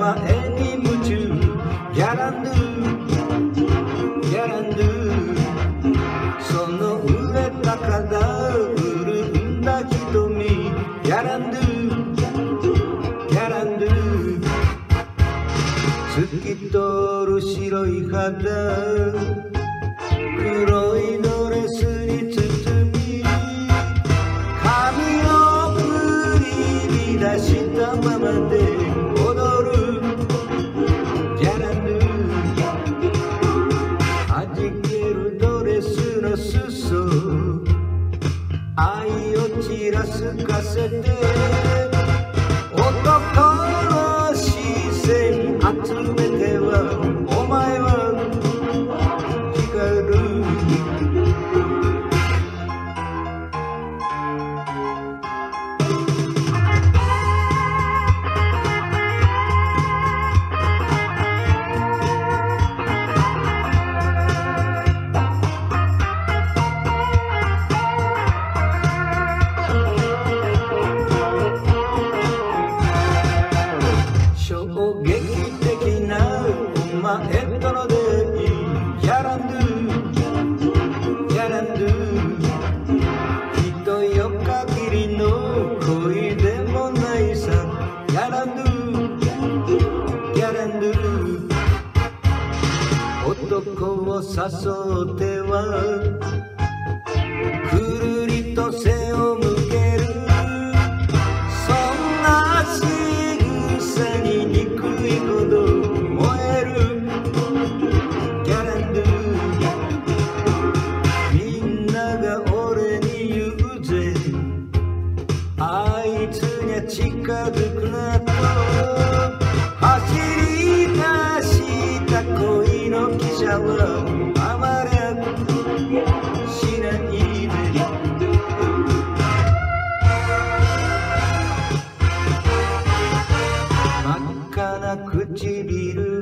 前に夢中。ギャランドゥギャランドゥその上高だ潤んだ瞳ギャランドゥギャランドゥ透き通る白い肌。黒いドレスに包み。髪を振り乱したままで。kaseti やらんどやらんど人よ限りの恋でもないさやらんどやらんど男を誘ってはくる唇。